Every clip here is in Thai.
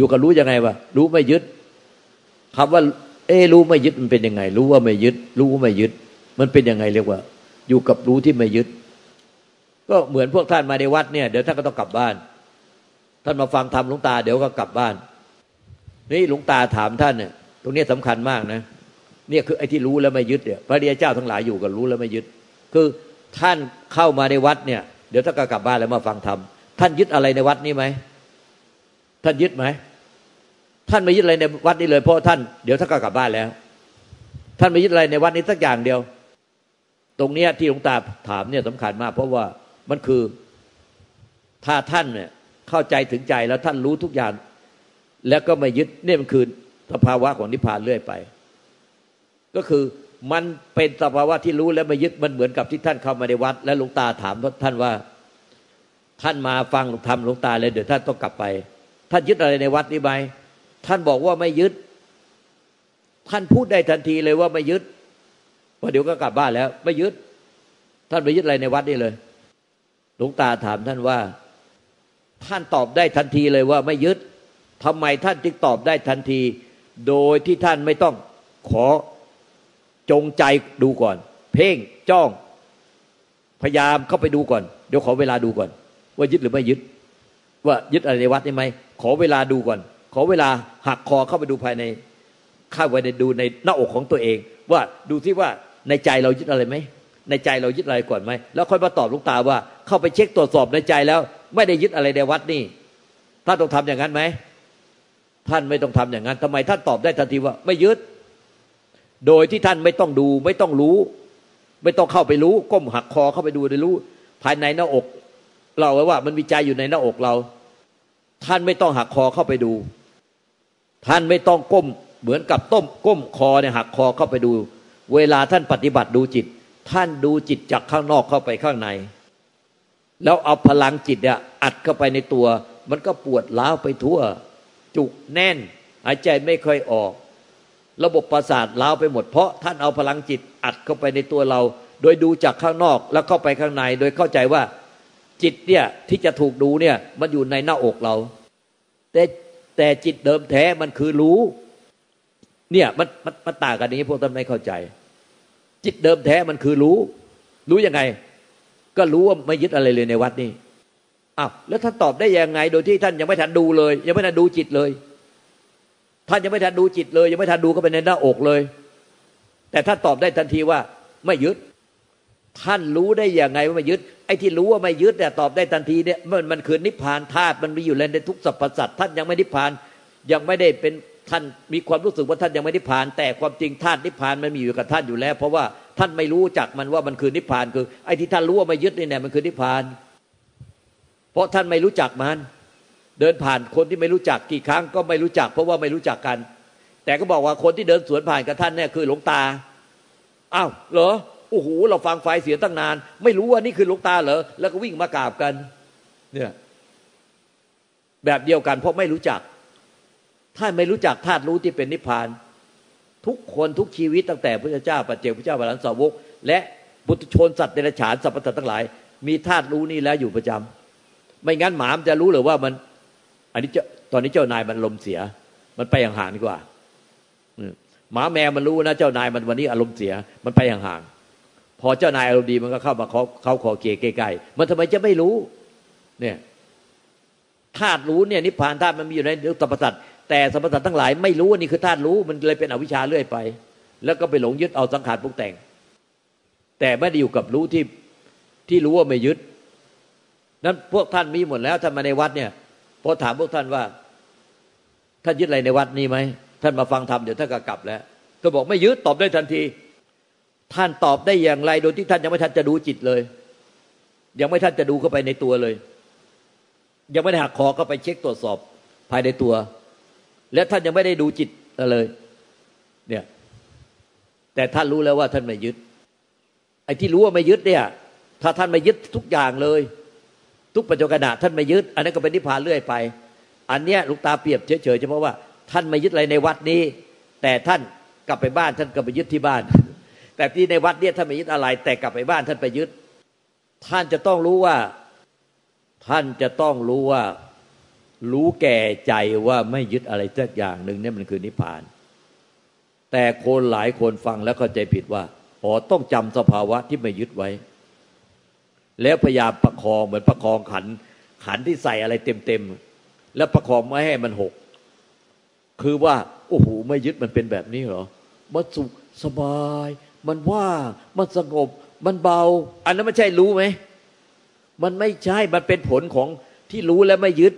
อยู่กับรู้ยังไงวะรู้ไม่ยึดคำว่าเอรู้ไม่ยึดมันเป็นยังไง รู้ว่าไม่ยึด รู้ว่าไม่ยึด มันเป็นยังไงเรียกว่า อยู่กับรู้ที่ไม่ยึด ก็เหมือนพวกท่านมาในวัดเนี่ยเดี๋ยวท่านก็ต้องกลับบ้าน ท่านมาฟังธรรมหลวงตาเดี๋ยวก็กลับบ้าน นี่หลวงตาถามท่านเนี่ยตรงนี้สำคัญมากนะเนี่ยคือไอ้ที่รู้แล้วไม่ยึดเนี่ยพระเดียเจ้าทั้งหลายอยู่กับรู้แล้วไม่ยึด คือท่านเข้ามาในวัดเนี่ย เดี๋ยวท่านก็กลับบ้านแล้วมาฟังธรรมท่านยึดอะไรในวัดนี้ไหมท่านยึดไหม ท่านไม่ยึดอะไรในวัดนี้เลยเพราะท่านเดี๋ยวท่านก็กลับบ้านแล้ว ท่านไม่ยึดอะไรในวัดนี้สักอย่างเดียว ตรงเนี้ยที่หลวงตาถามเนี่ยสำคัญมาก เพราะว่ามันคือถ้าท่านเนี่ยเข้าใจถึงใจแล้วท่านรู้ทุกอย่าง แล้วก็ไม่ยึดเนี่ยมันคือสภาวะของนิพพานเรื่อยไป ก็คือมันเป็นสภาวะที่รู้แล้วไม่ยึดมันเหมือนกับที่ท่านเข้ามาในวัด และหลวงตาถามท่านว่า ท่านมาฟังทำหลวงตาเลยเดี๋ยวท่านต้องกลับไป ท่านยึดอะไรในวัดนี้ไหม ท่านบอกว่าไม่ยึด ท่านพูดได้ทันทีเลยว่าไม่ยึดว่าเดี๋ยวก็กลับบ้านแล้ว ไม่ยึด ท่านไม่ยึดอะไรในวัดนี่เลย หลวงตาถามท่านว่า ท่านตอบได้ทันทีเลยว่าไม่ยึดทำไมท่านจึงตอบได้ทันที โดยที่ท่านไม่ต้องขอจงใจดูก่อน เพ่งจ้อง พยายามเข้าไปดูก่อน เดี๋ยวขอเวลาดูก่อน ว่ายึดหรือไม่ยึด ว่ายึดอะไรในวัดนี่ไหมขอเวลาดูก่อน ขอเวลาหักคอเข้าไปดูภายในเข้าไปในดูในหน้าอกของตัวเอง ว่าดูที่ว่าในใจเรายึดอะไรไหมในใจเรายึดอะไรก่อนไหมแล้วค่อยมาตอบลูกตาว่า เข้าไปเช็คตรวจสอบในใจแล้ว ไม่ได้ยึดอะไรในวัดนี่ท่านต้องทำอย่างนั้นไหมท่านไม่ต้องทำอย่างนั้นทำไมท่านตอบได้ทันทีว่าไม่ยึด โดยที่ท่านไม่ต้องดู ไม่ต้องรู้ ไม่ต้องเข้าไปรู้ ก้มหักคอเข้าไปดูได้รู้ ภายในหน้าอก เราว่ามันมีใจอยู่ในหน้าอกเรา ท่านไม่ต้องหักคอเข้าไปดู ท่านไม่ต้องก้มเหมือนกับต้มก้มคอเนี่ยหักคอเข้าไปดู เวลาท่านปฏิบัติดูจิต ท่านดูจิตจากข้างนอกเข้าไปข้างใน แล้วเอาพลังจิตเนี่ยอัดเข้าไปในตัว มันก็ปวดล้าวไปทั่ว จุกแน่น หายใจไม่ค่อยออก ระบบประสาทล้าวไปหมดเพราะท่านเอาพลังจิตอัดเข้าไปในตัวเรา โดยดูจากข้างนอกแล้วเข้าไปข้างใน โดยเข้าใจว่าจิตเนี่ยที่จะถูกดูเนี่ยมันอยู่ในหน้าอกเรา แต่ แต่จิตเดิมแท้มันคือรู้ เนี่ยมันมันมันต่างกันนี้พวกท่านไม่เข้าใจ จิตเดิมแท้มันคือรู้ รู้ยังไง ก็รู้ว่าไม่ยึดอะไรเลยในวัดนี้อ้าวแล้วท่านตอบได้ยังไง โดยที่ท่านยังไม่ทันดูเลย ยังไม่ทันดูจิตเลย ท่านยังไม่ทันดูจิตเลย ยังไม่ทันดูก็ไปในหน้าอกเลย แต่ท่านตอบได้ทันทีว่า ไม่ยึด ท่านรู้ได้ย่างไงว่าไม่ยึด ไอ้ที่รู้ว่าไม่ยึดแต่ตอบได้ทันทีเนี่ยมันมันคือนิพพานธาตุมันมีอยู่แลนในทุกสรรพสัตว์ท่านยังไม่นิพพานยังไม่ได้เป็นท่านมีความรู้สึกว่าท่านยังไม่นิพพาน แต่ความจริงธาตุนิพพานมันมีอยู่กับท่านอยู่แล้ว เพราะว่าท่านไม่รู้จักมันว่ามันคือนิพพานคือไอ้ที่ท่านรู้ว่าไม่ยึดนี่แน่มันคือนิพพาน เพราะท่านไม่รู้จักมัน เดินผ่านคนที่ไม่รู้จักกี่ครั้งก็ไม่รู้จัก เพราะว่าไม่รู้จักกัน แต่ก็บอกว่าคนที่เดินสวนผ่านกับท่านเนี่ยคือหลวงตาอ้าวเหรอ โอ้โหเราฟังไฟเสียงตั้งนาน ไม่รู้ว่านี่คือหลวงตาเหรอแล้วก็วิ่งมากราบกัน เนี่ยแบบเดียวกันเพราะไม่รู้จักท่านไม่รู้จักธาตุรู้ที่เป็นนิพพาน ทุกคนทุกชีวิตตั้งแต่พระเจ้าปัจเจกพระเจ้าบาลันสาวก และบุตรชนสัตว์เดรัจฉานสรรพสัตว์ทั้งหลาย มีธาตุรู้นี่แล้วอยู่ประจำไม่งั้นหมามจะรู้หรือว่ามัน อันนี้เจ้าตอนนี้เจ้านายมันลมเสีย มันไปห่างๆดีกว่าหมาแมวมันรู้นะเจ้านายมันวันนี้อารมณ์เสีย มันไปห่างๆ พอเจ้านายอารมณ์ดีมันก็เข้ามาเขาเขาขอเกยใกล้ๆมันทำไมจะไม่รู้ เนี่ยธาตุรู้เนี่ยนิพพานธาตุมันมีอยู่ในสรรพสัตแต่สรรพสัตทั้งหลายไม่รู้ว่านี่คือธาตุรู้มันเลยเป็นอวิชชาเรื่อยไป แล้วก็ไปหลงยึดเอาสังขารปรุงแต่ง แต่ไม่ได้อยู่กับรู้ที่ที่รู้ว่าไม่ยึด นั้นพวกท่านมีหมดแล้วท่านมาในวัดเนี่ยพอถามพวกท่านว่า ท่านยึดอะไรในวัดนี้ไหมท่านมาฟังธรรมเดี๋ยวท่านก็กลับแล้วก็บอกไม่ยึดตอบได้ทันที ท่านตอบได้อย่างไรโดยที่ท่านยังไม่ทันจะดูจิตเลย ยังไม่ท่านจะดูเข้าไปในตัวเลย ยังไม่ได้หักคอเข้าไปเช็คตรวจสอบภายในตัว และท่านยังไม่ได้ดูจิตเลย เนี่ย แต่ท่านรู้แล้วว่าท่านไม่ยึด ไอ้ที่รู้ว่าไม่ยึดเนี่ย ถ้าท่านไม่ยึดทุกอย่างเลย ทุกปัจจุบันท่านไม่ยึด อันนั้นก็เป็นนิพพานเรื่อยไป อันเนี้ยลูกตาเปรียบเฉยๆเฉพาะว่า ท่านไม่ยึดอะไรในวัดนี้ แต่ท่านกลับไปบ้านท่านก็ไปยึดที่บ้าน แต่ที่ในวัดเนี่ยท่านไม่ยึดอะไร แต่กลับไปบ้านท่านไปยึด ท่านจะต้องรู้ว่า ท่านจะต้องรู้ว่า รู้แก่ใจว่าไม่ยึดอะไรสักอย่างหนึ่งเนี่ยมันคือนิพพาน แต่คนหลายคนฟังแล้วเข้าใจผิดว่าอ๋อต้องจำสภาวะที่ไม่ยึดไว้ แล้วพยายามประคองเหมือนประคองขัน ขันที่ใส่อะไรเต็มๆแล้วประคองไม่ให้มันหก คือว่าโอ้โหไม่ยึดมันเป็นแบบนี้เหรอมันสุขสบาย มันว่างมันสงบ มันเบา อันนั้นไม่ใช่รู้ไหมมันไม่ใช่มันเป็นผลของที่รู้แล้วไม่ยึด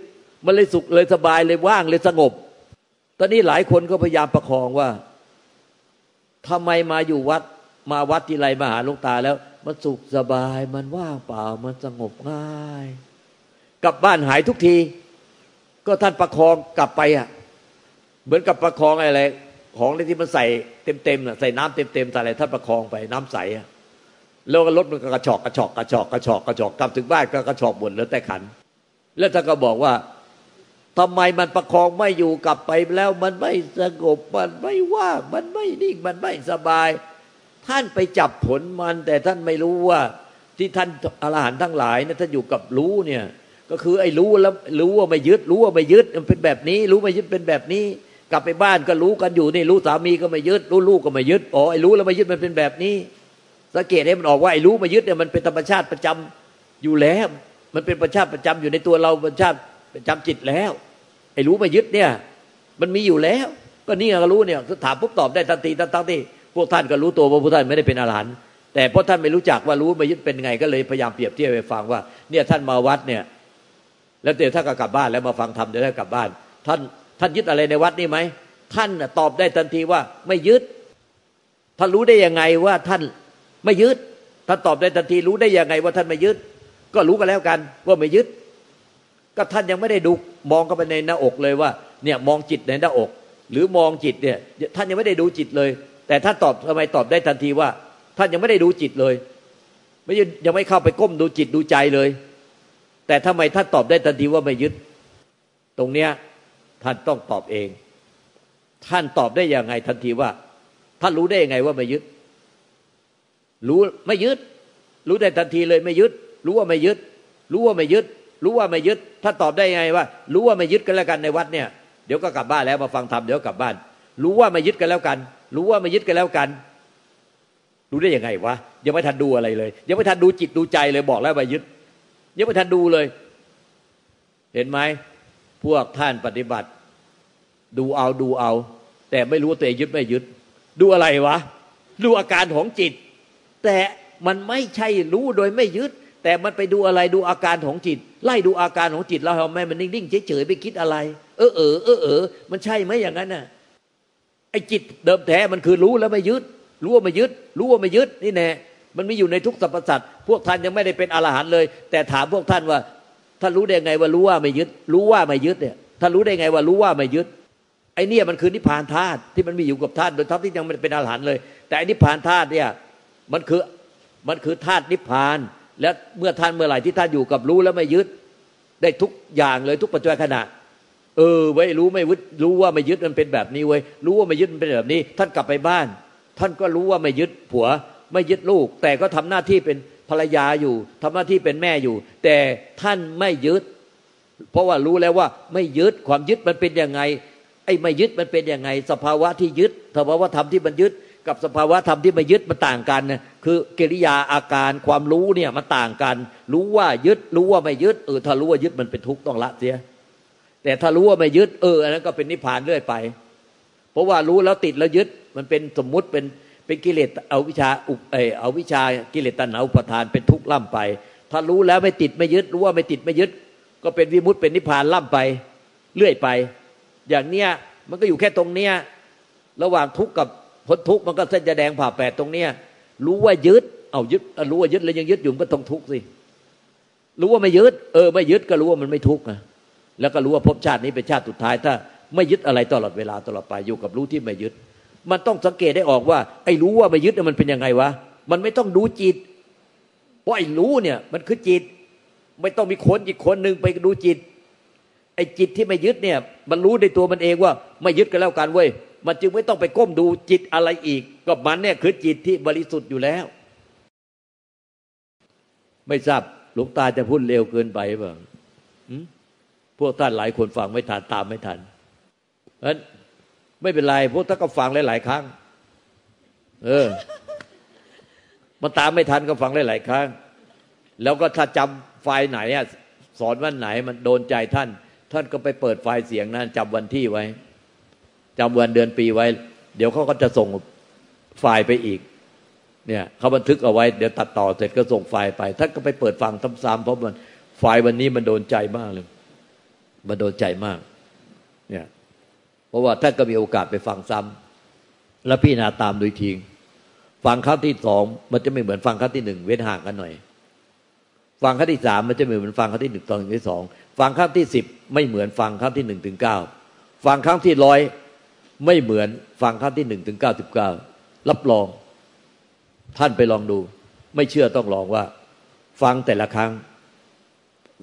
มันเลยสุขเลยสบายเลยว่างเลยสงบ ตอนนี้หลายคนก็พยายามประคองว่าทำไมมาอยู่วัด มาวัดที่ไรมาหาหลวงตาแล้ว มันสุขสบาย มันว่างเปล่า มันสงบง่ายกลับบ้านหายทุกที ก็ท่านประคองกลับไปอะ เหมือนกับประคองอะไร ของที่มันใส่เต็มๆน่ะใส่น้ำเต็มๆใส่อะไรท่านประคองไปน้ำใส่แล้วก็รถมันก็กระชอกกระชอกกระชอกกระชอกกระชอกกลับถึงบ้านก็กระชอกหมดแล้วแต่ขัน แล้วท่านก็บอกว่าทำไมมันประคองไม่อยู่กลับไปแล้ว มันไม่สงบมันไม่ว่ามันไม่นิ่งมันไม่สบาย ท่านไปจับผลมัน แต่ท่านไม่รู้ว่า ที่ท่านอรหันต์ทั้งหลายเนี่ยท่านอยู่กับรู้เนี่ย ก็คือไอ้รู้แล้วรู้ว่าไม่ยึด รู้ว่าไม่ยึดมันเป็นแบบนี้ รู้ไม่ยึดเป็นแบบนี้ กลับไปบ้านก็รู้กันอยู่นี่รู้สามีก็ไม่ยึดรู้ลูกก็ไม่ยึดอ๋อไอ้รู้แล้วไม่ยึดมันเป็นแบบนี้สังเกตให้มันออกว่าไอ้รู้มายึดเนี่ยมันเป็นธรรมชาติประจำอยู่แล้ว มันเป็นประชาติประจำอยู่ในตัวเราประชาติประจำจิตแล้ว ไอ้รู้มายึดเนี่ย มันมีอยู่แล้ว ก็นี่ก็รู้เนี่ยถามปุ๊บตอบได้ทันทีทั้งที่พวกท่านก็รู้ตัวว่าพวกท่านไม่ได้เป็นอรหันต์แต่เพราะท่านไม่รู้จักว่ารู้มายึดเป็นไงก็เลยพยายามเปรียบเทียบไปฟังว่า เนี่ยท่านมาวัดเนี่ย แล้วเดี๋ยวท่านก็กลับบ้านแล้วมาฟังธรรมเดี๋ยวท่านกลับบ้าน ท่าน ท่านยึดอะไรในวัดนี่ไหมท่านตอบได้ทันทีว่าไม่ยึดท่านรู้ได้ยังไงว่าท่านไม่ยึดท่านตอบได้ทันทีรู้ได้ยังไงว่าท่านไม่ยึด ก็รู้กันแล้วกันว่าไม่ยึด ก็ท่านยังไม่ได้ดูมองเข้าไปในหน้าอกเลยว่าเนี่ยมองจิตในหน้าอก หรือมองจิตเนี่ยท่านยังไม่ได้ดูจิตเลย แต่ท่านตอบทำไมตอบได้ทันทีว่า ท่านยังไม่ได้ดูจิตเลย ไม่ยังไม่เข้าไปก้มดูจิตดูใจเลย แต่ทำไมท่านตอบได้ทันทีว่าไม่ยึด ตรงเนี้ย ท่านต้องตอบเอง ท่านตอบได้ยังไงทันทีว่า ท่านรู้ได้ยังไงว่าไม่ยึด รู้ไม่ยึด รู้ได้ทันทีเลยไม่ยึด รู้ว่าไม่ยึด รู้ว่าไม่ยึด รู้ว่าไม่ยึด ถ้าตอบได้ยังไงว่า รู้ว่าไม่ยึดกันแล้วกันในวัดเนี่ย เดี๋ยวก็กลับบ้านแล้วมาฟังธรรมเดี๋ยวกลับบ้าน รู้ว่าไม่ยึดกันแล้วกัน รู้ว่าไม่ยึดกันแล้วกัน รู้ได้ยังไงวะยังไม่ทันดูอะไรเลย ยังไม่ทันดูจิตดูใจเลยบอกแล้วว่ายึด ยังไม่ทันดูเลย เห็นไหม พวกท่านปฏิบัติ ดูเอาดูเอา แต่ไม่รู้ตัวเองยึดไม่ยึด ดูอะไรวะ ดูอาการของจิต แต่มันไม่ใช่รู้โดยไม่ยึด แต่มันไปดูอะไรดูอาการของจิต ไล่ดูอาการของจิตแล้วทำไมมันนิ่งๆเฉยๆไปคิดอะไร เออเออเออเออมันใช่ไหมอย่างนั้นน่ะไอ้จิตเดิมแท้มันคือรู้แล้วไม่ยึด รู้ว่าไม่ยึด รู้ว่าไม่ยึดนี่แน่มันมีอยู่ในทุกสรรพสัตว์พวกท่านยังไม่ได้เป็นอรหันต์เลย แต่ถามพวกท่านว่า ท่านรู้ได้ไงว่ารู้ว่าไม่ยึด รู้ว่าไม่ยึดเนี่ยท่านรู้ได้ไงว่ารู้ว่าไม่ยึดไอ้นี่มันคือนิพพานธาตุที่มันมีอยู่กับท่านโดยทั้งที่ยังไม่เป็นอรหันต์เลย แต่นิพพานธาตุเนี่ยมันคือมันคือธาตุนิพพาน และเมื่อท่านเมื่อไหร่ที่ท่านอยู่กับรู้แล้วไม่ยึด ได้ทุกอย่างเลยทุกปัจจุบันขณะเออไว้รู้ไม่ยึดรู้ว่าไม่ยึดมันเป็นแบบนี้เว้ยรู้ว่าไม่ยึดมันเป็นแบบนี้ ท่านกลับไปบ้าน ท่านก็รู้ว่าไม่ยึดผัว ไม่ยึดลูก แต่ก็ทำหน้าที่เป็น ภรรยาอยู่ทำหน้าที่เป็นแม่อยู่ แต่ท่านไม่ยึด เพราะว่ารู้แล้วว่าไม่ยึดความยึดมันเป็นยังไง ไอ้ไม่ยึดมันเป็นยังไง สภาวะที่ยึดสภาวะธรรมที่มันยึด กับสภาวะธรรมที่ไม่ยึดมันต่างกันนะคือกิริยาอาการความรู้เนี่ยมันต่างกัน รู้ว่ายึดรู้ว่าไม่ยึดเออถ้ารู้ว่ายึดมันเป็นทุกข์ต้องละเสีย แต่ถ้ารู้ว่าไม่ยึดเอออันนั้นก็เป็นนิพพานเรื่อยไป เพราะว่ารู้แล้วติดแล้วยึดมันเป็นสมมุติเป็น เป็นกิเลสเอาวิชาอุเออเอาวิชากิเลสตัณหาอุปทานเป็นทุกข์ล่ำไป ถ้ารู้แล้วไม่ติดไม่ยึดรู้ว่าไม่ติดไม่ยึด ก็เป็นวิมุตเป็นนิพพานล่ำไป เรื่อยไป อย่างเนี้ยมันก็อยู่แค่ตรงเนี้ยระหว่างทุกข์กับพ้นทุกข์มันก็เส้นจะแดงผ่าแปดตรงเนี้ยรู้ว่ายึด เอายึดรู้ว่ายึดแล้วยังยึดอยู่ก็ต้องทุกข์สิรู้ว่าไม่ยึด เออไม่ยึดก็รู้ว่ามันไม่ทุกข์นะแล้วก็รู้ว่าภพชาตินี้เป็นชาติสุดท้ายถ้า ไม่ยึดอะไรตลอดเวลาตลอดไปอยู่กับรู้ที่ไม่ยึด มันต้องสังเกตได้ออกว่า ไอ้รู้ว่าไม่ยึดมันเป็นยังไงวะ มันไม่ต้องดูจิต เพราะไอ้รู้เนี่ย มันคือจิต ไม่ต้องมีคนอีกคนหนึ่งไปดูจิต ไอ้จิตที่ไม่ยึดเนี่ย มันรู้ในตัวมันเองว่า ไม่ยึดกันแล้วกันเว้ย มันจึงไม่ต้องไปก้มดูจิตอะไรอีก ก็มันเนี่ยคือจิตที่บริสุทธิ์อยู่แล้ว ไม่ทราบหลวงตาจะพูดเร็วเกินไปเปล่าพูวกท่านหลายคนฟังไม่ทันตามไม่ทันเพราะฉะนั้น ไม่เป็นไรพวกท่านก็ฟังหลาย ๆ ครั้ง เออ มันตามไม่ทันก็ฟังหลาย ๆ ครั้ง แล้วก็ถ้าจำไฟล์ไหนอะสอนวันไหนมันโดนใจท่าน ท่านก็ไปเปิดไฟล์เสียงนั้นจำวันที่ไว้จำวันเดือนปีไว้ เดี๋ยวเขาก็จะส่งไฟล์ไปอีก เนี่ยเขาบันทึกเอาไว้ เดี๋ยวตัดต่อเสร็จก็ส่งไฟล์ไป ท่านก็ไปเปิดฟังซ้ำๆเพราะมันไฟล์วันนี้มันโดนใจมากเลย มันโดนใจมาก เนี่ย เพราะว่าท่านก็มีโอกาสไปฟังซ้ำแล้วพี่นาตามโดยทีงฟังครั้งที่สองมันจะไม่เหมือนฟังครั้งที่หนึ่งเว้นห่างกันหน่อย ฟังครั้งที่สามมันจะไม่เหมือนฟังครั้งที่หนึ่งตอนที่สองฟังครั้งที่สิบไม่เหมือนฟังครั้งที่หนึ่งถึงเก้าฟังครั้งที่ร้อยไม่เหมือนฟังครั้งที่หนึ่งถึงเก้าสิบเก้ารับรอง ท่านไปลองดู ไม่เชื่อต้องลองว่า ฟังแต่ละครั้ง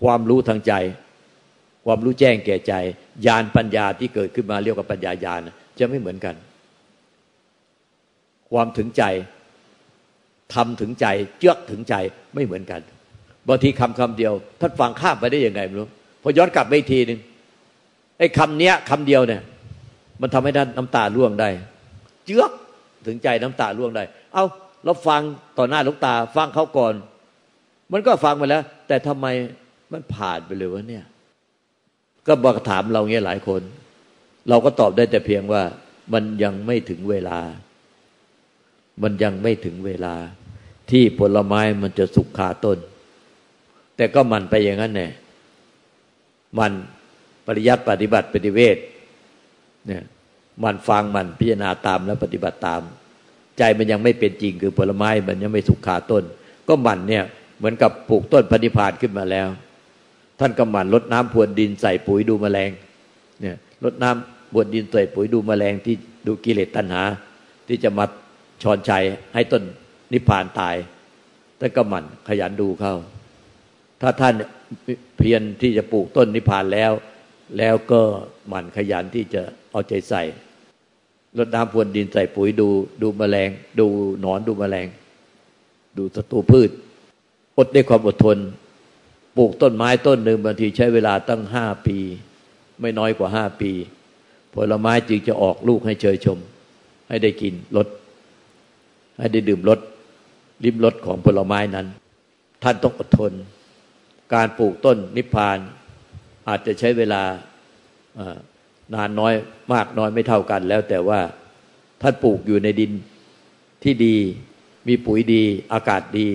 ความรู้ทางใจ ความรู้แจ้งแก่ใจญาณปัญญาที่เกิดขึ้นมาเรียกว่าปัญญาญาณจะไม่เหมือนกัน ความถึงใจทำถึงใจเจือกถึงใจไม่เหมือนกันบางทีคำคำเดียวท่านฟังข้ามไปได้ยังไงไม่รู้พอย้อนกลับไปทีหนึ่งไอ้คำเนี้ยคำเดียวเนี่ย มันทำให้ท่านน้ำตาร่วงได้ เจือกถึงใจน้ำตาร่วงได้ เอ้าเราฟังต่อหน้าลูกตา ฟังเขาก่อน มันก็ฟังไปแล้ว แต่ทำไมมันผ่านไปเลยวะเนี่ย ก็บอกถามเราเงี้ยหลายคน เราก็ตอบได้แต่เพียงว่า มันยังไม่ถึงเวลา มันยังไม่ถึงเวลา ที่ผลไม้มันจะสุกขาต้น แต่ก็มันไปอย่างนั้นแน่มันปริยัติปฏิบัติปฏิเวทเนี่ยมันฟังมันพิจารณาตามแล้วปฏิบัติตาม ใจมันยังไม่เป็นจริงคือผลไม้มันยังไม่สุกขาต้น ก็มันเนี่ยเหมือนกับปลูกต้นพันธิพานขึ้นมาแล้ว ท่านก็หมันลดน้ำพรวนดินใส่ปุ๋ยดูแมลงเนี่ยลดน้ำพรวนดินใส่ปุ๋ยดูแมลงที่ดูกิเลสตัณหา ที่จะมาชอนชัยให้ต้นนิพพานตายท่านก็หมันขยันดูเข้า ถ้าท่านเพียรที่จะปลูกต้นนิพพานแล้ว แล้วก็หมั่นขยันที่จะเอาใจใส่รดน้ำพรวนดินใส่ปุ๋ยดู ดูแมลง ดูหนอนดูแมลง ดูศัตรูพืช อดด้วยความอดทน ปลูกต้นไม้ต้นหนึ่งบางทีใช้เวลาตั้งห้าปี ไม่น้อยกว่าห้าปี ผลไม้จึงจะออกลูกให้เชยชม ให้ได้กินรสให้ได้ดื่มรสลิ้มรสของผลไม้นั้น ท่านต้องอดทน การปลูกต้นนิพพาน อาจจะใช้เวลานานน้อยมากน้อยไม่เท่ากันแล้ว แต่ว่าท่านปลูกอยู่ในดินที่ดี มีปุ๋ยดี อากาศดี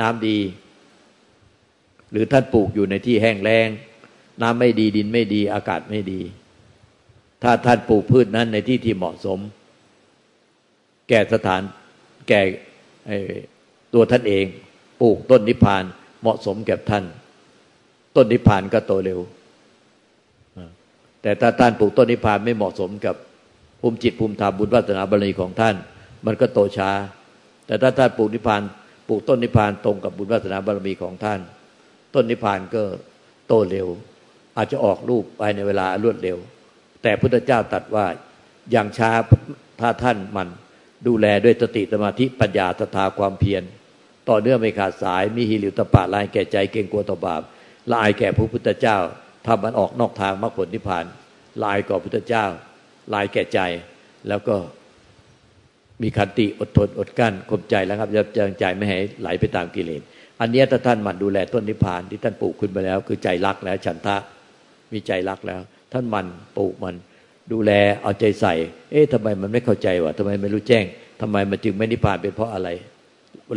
น้ำดี หรือท่านปลูกอยู่ในที่แห้งแล้ง น้ำไม่ดีดินไม่ดี อากาศไม่ดี ถ้าท่านปลูกพืชนั้นในที่ที่เหมาะสม แก่สถานแก่ตัวท่านเอง ปลูกต้นนิพพานเหมาะสมแก่ท่าน ต้นนิพพานก็โตเร็ว แต่ถ้าท่านปลูกต้นนิพพานไม่เหมาะสมกับภูมิจิตภูมิธรรมบุญวาสนาบารมีของท่าน มันก็โตช้า แต่ถ้าท่านปลูกนิพพานปลูกต้นนิพพานตรงกับบุญวาสนาบารมีของท่าน ต้นนิพพานก็โตเร็ว อาจจะออกลูกไปในเวลารวดเร็ว แต่พุทธเจ้าตรัสว่าอย่างช้าถ้าท่านมันดูแลด้วยสติสมาธิปัญญาศรัทธาความเพียร ต่อเนื่องไม่ขาดสายมีหิริวตปะลายแก่ใจเก่งกลัวต่อบาปลายแก่พระพุทธเจ้าถ้ามันออกนอกทางมรรคผลนิพพาน ลายก่อพุทธเจ้า ลายแก่ใจแล้วก็มีขันติอดทนอดกั้นข่มใจแล้วครับจะจใจไม่ให้ไหลไปตามกิเลส อันนี้ถ้าท่านมันดูแลต้นนิพพานที่ท่านปลูกขึ้นมาแล้ว คือใจรักแล้วฉันทะมีใจรักแล้ว ท่านมันปลูกมัน ดูแลเอาใจใส่ เอ๊ะทำไมมันไม่เข้าใจวะทำไมไม่รู้แจ้งทำไมมันจึงไม่นิพพานเป็นเพราะอะไร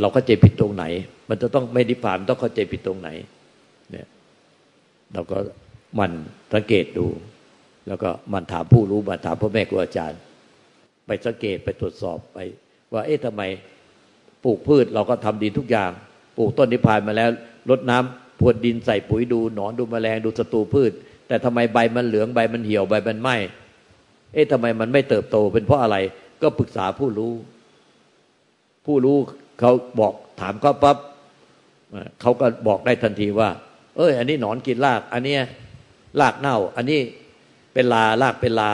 เราก็ใจผิดตรงไหน มันจะต้องไม่นิพพานต้องเข้าใจผิดตรงไหน เนี่ยเราก็มันสังเกตดู แล้วก็มันถามผู้รู้มาถามพ่อแม่ครูอาจารย์ ไปสังเกตไปตรวจสอบไป ว่า เอ๊ะทำไมปลูกพืชเราก็ทำดีทุกอย่าง ปลูกต้นนิพพานมาแล้วลดน้ำพรวนดินใส่ปุ๋ยดูหนอนดูแมลงดูศัตรูพืช แต่ทำไมใบมันเหลืองใบมันเหี่ยวใบมันไหม้เอ๊ะทำไมมันไม่เติบโตเป็นเพราะอะไรก็ปรึกษาผู้รู้ ผู้รู้เขาบอกถามเขาปั๊บเขาก็บอกได้ทันทีว่า เอ้ย อันนี้หนอนกินราก อันเนี้ยรากเน่า อันนี้เป็นลารากเป็นลา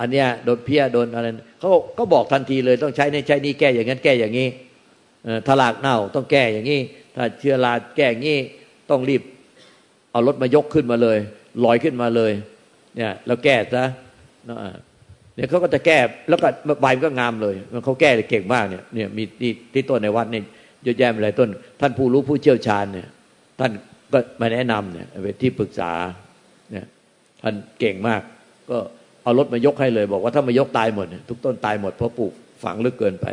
อันเนี้ยโดนเพี้ยโดนอะไรเขาก็บอกทันทีเลยต้องใช้ในใช้นี้แก้อย่างนั้นแก้อย่างนี้ ถ้ารากเน่าต้องแก้อย่างนี้ ถ้าเชื้อราแก้อย่างนี้ต้องรีบเอารถมายกขึ้นมาเลยลอยขึ้นมาเลย เนี่ยเราแก้ซะเนี่ยเขาก็จะแก้แล้วก็ใบมันก็งามเลยเขาแก้เก่งมากเนี่ยเนี่ยมีที่ที่ต้นในวัดเนี่ยเยอะแยะอะไรต้น ท่านผู้รู้ผู้เชี่ยวชาญเนี่ย ท่านก็มาแนะนำเนี่ยเป็นที่ปรึกษาเนี่ยท่านเก่งมาก ก็เอารถมายกให้เลย บอกว่าถ้ามายกตายหมดทุกต้นตายหมดเพราะปลูกฝังลึกเกินไป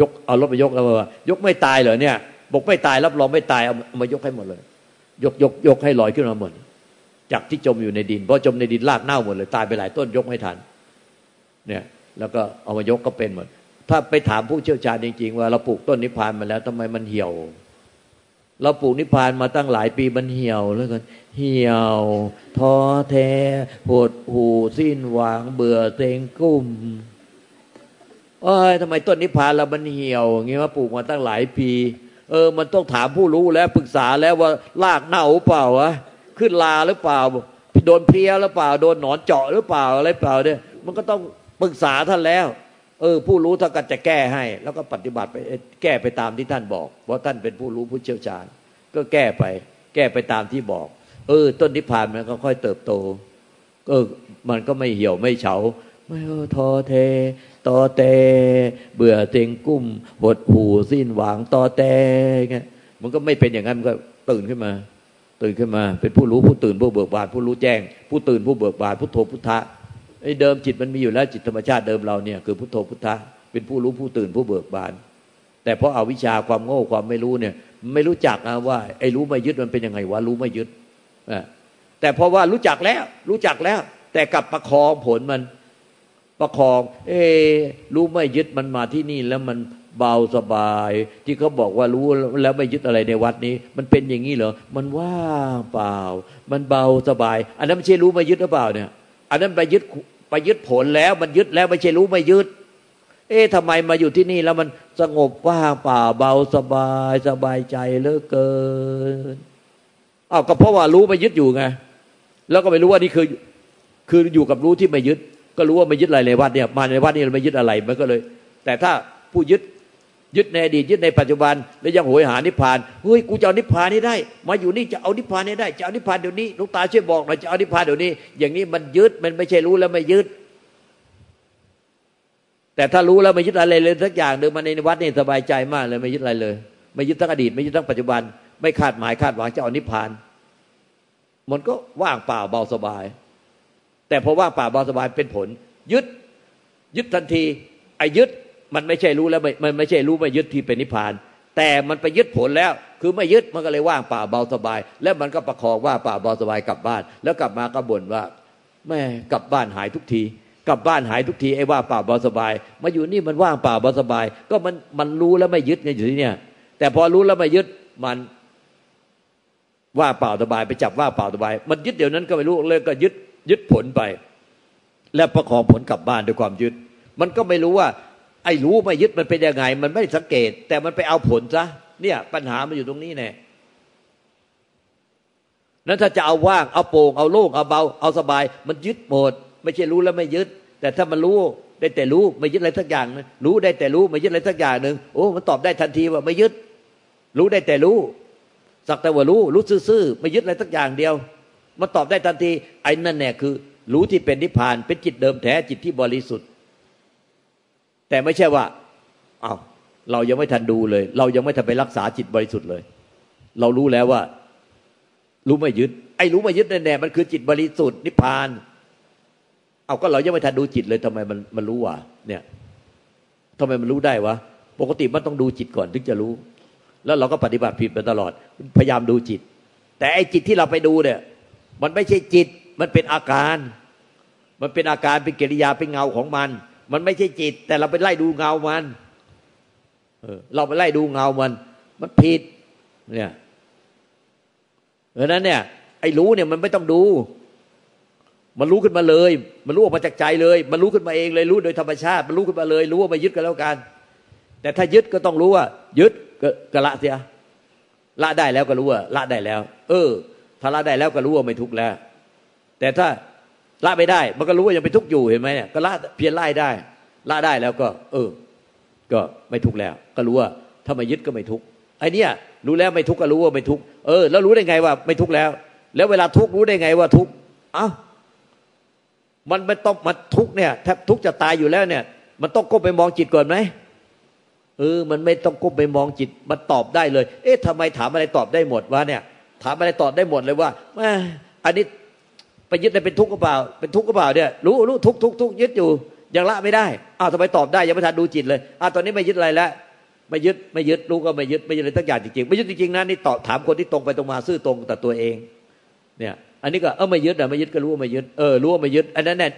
ยกเอารถมายกแล้วว่ายกไม่ตายเหรอเนี่ย บอกไม่ตายรับรองไม่ตายเอามายกให้หมดเลย ยกยกยกให้ลอยขึ้นมาหมดจากที่จมอยู่ในดินเพราะจมในดินรากเน่าหมดเลย ตายไปหลายต้นยกไม่ทัน เนี่ยแล้วก็เอามายกก็เป็นหมด ถ้าไปถามผู้เชี่ยวชาญจริง ๆ ว่าเราปลูกต้นนิพพานมาแล้วทำไมมันเหี่ยว เราปลูกนิพพานมาตั้งหลายปีมันเหี่ยวแล้วกันเหี่ยวท้อแท้หดหูสิ้นหวังเบื่อเต็งกุ้ม เอ้ยทำไมต้นนิพพานเรามันเหี่ยวอย่างงี้ว่าปลูกมาตั้งหลายปี เออ มันต้องถามผู้รู้แล้วปรึกษาแล้วว่ารากเน่าเปล่าวะขึ้นลาหรือเปล่า โดนเพลียหรือเปล่า โดนหนอนเจาะหรือเปล่าอะไรเปล่าเนี่ยมันก็ต้องปรึกษาท่านแล้ว เออ ผู้รู้ท่านก็จะแก้ให้ แล้วก็ปฏิบัติไปแก้ไปตามที่ท่านบอก เพราะท่านเป็นผู้รู้ผู้เชี่ยวชาญ ก็แก้ไป แก้ไปตามที่บอก เออ ต้นนิพพานมันก็ค่อยเติบโตก็มันก็ไม่เหี่ยวไม่เฉา ไม่เออท้อเท ตอแตเบื่อเต็งกุ้มหดหูสิ้นหวังตอแตเงี้ยมันก็ไม่เป็นอย่างนั้นมันก็ตื่นขึ้นมา ตื่นขึ้นมา เป็นผู้รู้ผู้ตื่นผู้เบิกบานผู้รู้แจ้ง ผู้ตื่นผู้เบิกบานผู้โทพุทธะไอ้เดิมจิตมันมีอยู่แล้วจิตธรรมชาติเดิมเราเนี่ยคือพุทโธพุทธะเป็นผู้รู้ผู้ตื่นผู้เบิกบาน แต่เพราะอาวิชาความโง่ความไม่รู้เนี่ย ไม่รู้จักนะว่าไอ้รู้ไม่ยึดมันเป็นยังไงวะรู้ไม่ยึดแต่เพราะว่ารู้จักแล้ว รู้จักแล้ว แต่กลับประคองผลมัน ประคอง เอ รู้ไม่ยึดมันมาที่นี่แล้วมันเบาสบาย ที่เขาบอกว่ารู้แล้วไม่ยึดอะไรในวัดนี้ มันเป็นอย่างนี้เหรอมันว่างเปล่า มันเบาสบาย อันนั้นไม่ใช่รู้ไม่ยึดหรือเปล่าเนี่ย อันนั้นไปยึดไปยึดผลแล้วมันยึดแล้วไม่ใช่รู้ไม่ยึด เอ๊ะทำไมมาอยู่ที่นี่แล้วมันสงบว่างเปล่าเบาสบายสบายใจเหลือเกินอ้าวก็เพราะว่ารู้ไม่ยึดอยู่ไงแล้วก็ไม่รู้ว่านี่คือ คืออยู่กับรู้ที่ไม่ยึด ก็รู้ว่าไม่ยึดอะไรในวัดเนี่ยมาในวัดนี่เราไม่ยึดอะไรมันก็เลย แต่ถ้าผู้ยึดยึดในอดีตยึดในปัจจุบันแล้วยังโหยหานิพพานเฮ้ยกูจะเอานิพพานนี้ได้ มาอยู่นี่จะเอานิพพานนี้ได้จะเอานิพพานเดี๋ยวนี้ลูกตาช่วยบอกหน่อยจะเอานิพพานเดี๋ยวนี้ อย่างนี้มันยึดมันไม่ใช่รู้แล้วไม่ยึด แต่ถ้ารู้แล้วไม่ยึดอะไรเลยสักอย่างเดินมาในวัดนี่สบายใจมากเลยไม่ยึดอะไรเลย ไม่ยึดทั้งอดีต ไม่ยึดทั้งปัจจุบัน ไม่คาดหมายคาดหวังจะเอานิพพาน มันก็ว่างเปล่าเบาสบาย แต่พอว่างเปล่าเบาสบายเป็นผล ยึดยึดทันทีไอ้ยึดมันไม่ใช่รู้แล้วมันไม่ใช่รู้ไม่ยึดที่เป็นนิพพาน แต่มันไปยึดผลแล้ว คือไม่ยึดมันก็เลยว่างเปล่าเบาสบาย แล้วมันก็ประคองว่าเปล่าเบาสบายกลับบ้าน แล้วกลับมาก็บ่นว่าแม่กลับบ้านหายทุกทีกลับบ้านหายทุกทีไอ้ว่าเปล่าเบาสบาย มาอยู่นี่มันว่างเปล่าเบาสบาย ก็มันมันรู้แล้วไม่ยึดไงอยู่ที่เนี่ย แต่พอรู้แล้วไม่ยึดมันว่าเปล่าสบาย ไปจับว่าเปล่าสบาย มันยึดเดี๋ยวนั้นก็ไม่รู้เลยก็ยึด ยึดผลไป แล้วประคองผลกลับบ้านด้วยความยึด มันก็ไม่รู้ว่า ไอ้รู้ไม่ยึดมันเป็นยังไง มันไม่สังเกต แต่มันไปเอาผลซะเนี่ย ปัญหามันอยู่ตรงนี้แน่นั้นถ้าจะเอาว่างเอาโปร่งเอาโล่งเอาเบา เอาสบาย มันยึดหมด ไม่ใช่รู้แล้วไม่ยึด แต่ถ้ามันรู้ได้แต่รู้ไม่ยึดอะไรสักอย่างนะรู้ได้แต่รู้ไม่ยึดอะไรสักอย่างหนึ่งโอ้มันตอบได้ทันทีว่าไม่ยึด รู้ได้แต่รู้สักแต่ว่ารู้รู้ซื่อๆไม่ยึดอะไรสักอย่างเดียว มันตอบได้ทันทีไอ้นั่นแน่คือ รู้ที่เป็นนิพพานเป็นจิตเดิมแท้จิตที่บริสุทธิ์ แต่ไม่ใช่ว่าเอา้าเรายังไม่ทันดูเลย เรายังไม่ทันไปรักษาจิตบริสุทธิ์เลย เรารู้แล้วว่า รู้ไม่ยึด ไอ้รู้ไม่ยึดแน่ๆมันคือจิตบริสุทธิ์นิพพาน เอาก็เรายังไม่ทันดูจิตเลยทำไมมันมันรู้วะเนี่ยทำไมมันรู้ได้วะปกติมันต้องดูจิตก่อนถึงจะรู้ แล้วเราก็ปฏิบัติผิดมาตลอด พยายามดูจิต แต่ไอ้จิตที่เราไปดูเนี่ย มันไม่ใช่จิต มันเป็นอาการ มันเป็นอาการเป็นกิริยาเป็นเงาของมัน มันไม่ใช่จิต แต่เราไปไล่ดูเงามันเราไปไล่ดูเงามัน มันผิด เนี่ยเพราะนั้นเนี่ย ไอ้รู้เนี่ยมันไม่ต้องดู มันรู้ขึ้นมาเลย มันรู้ออกมาจากใจเลย มันรู้ขึ้นมาเองเลยรู้โดยธรรมชาติ มันรู้ขึ้นมาเลย รู้ว่าม่ยึดกันแล้วกัน แต่ถ้ายึดก็ต้องรู้ว่า ยึดก็ละเสียละได้แล้วก็รู้ว่าละได้แล้ว เออ ถ้าละได้แล้วก็รู้ว่าไม่ทุกข์แล้ว แต่ถ้าละไม่ได้ มันก็รู้ว่ายังไปทุกข์อยู่เห็นไหมเนี่ยก็ละเพียรไล่ได้ละได้แล้วก็ เออ ก็ไม่ทุกข์แล้ว ก็รู้ว่าถ้าไม่ยึดก็ไม่ทุกข์ไอ้นี่รู้แล้วไม่ทุกข์ก็รู้ว่าไม่ทุกข์เออแล้วรู้ได้ไงว่าไม่ทุกข์แล้ว แล้วเวลาทุกข์รู้ได้ไงว่าทุกข์อ้ามันไม่ต้องมาทุกเนี่ยแทบทุกจะตายอยู่แล้วเนี่ย มันต้องก้มไปมองจิตก่อนไหมเออ มันไม่ต้องก้มไปมองจิต มันตอบได้เลย เอ๊ะทำไมถามอะไรตอบได้หมดวะเนี่ย ถามอะไรตอบได้หมดเลยว่าอันนี้ไปยึดได้เป็นทุกข์ก็เปล่า เป็นทุกข์ก็เปล่าเนี่ยรู้รู้ทุกทุกทุกยึดอยู่ยังละไม่ได้อ้าวทำไมตอบได้ยังไม่ทันดูจิตเลยอ้าวตอนนี้ไม่ยึดอะไรแล้วไม่ยึดไม่ยึดรู้ก็ไม่ยึดไม่ยึดอะไรทั้งอย่างจริงๆไม่ยึดจริงๆนะนี่ตอบถามคนที่ตรงไปตรงมาซื่อตรงแต่ตัวเองเนี่ยอันนี้ก็เออไม่ยึดอะไม่ยึดก็รู้ว่าไม่ยึดเออรู้ว่าไม่ยึดอันนั้นแน่